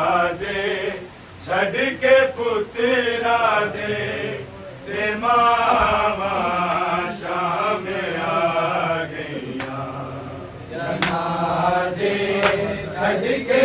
आजे छड़ के पुतरा दे ते मामा शाम आ गया जनाजे छड़ के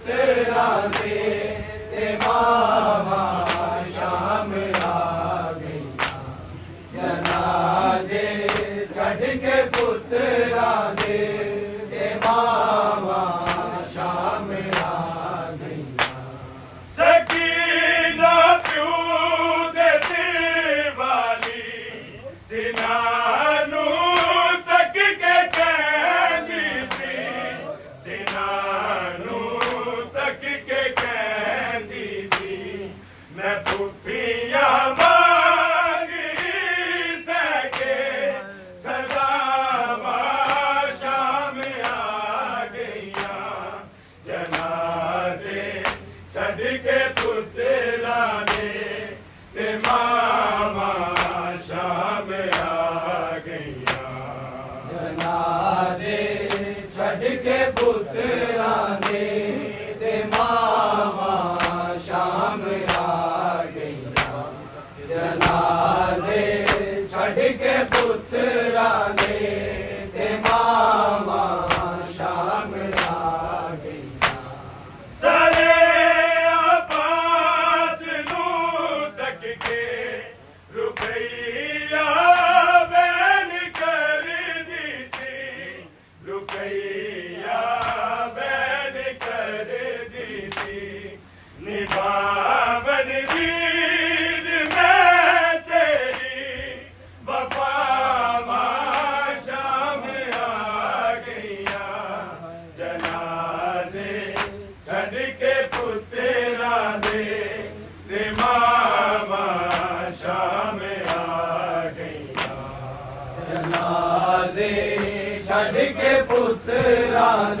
Te Hey. छॾे पुत्र राज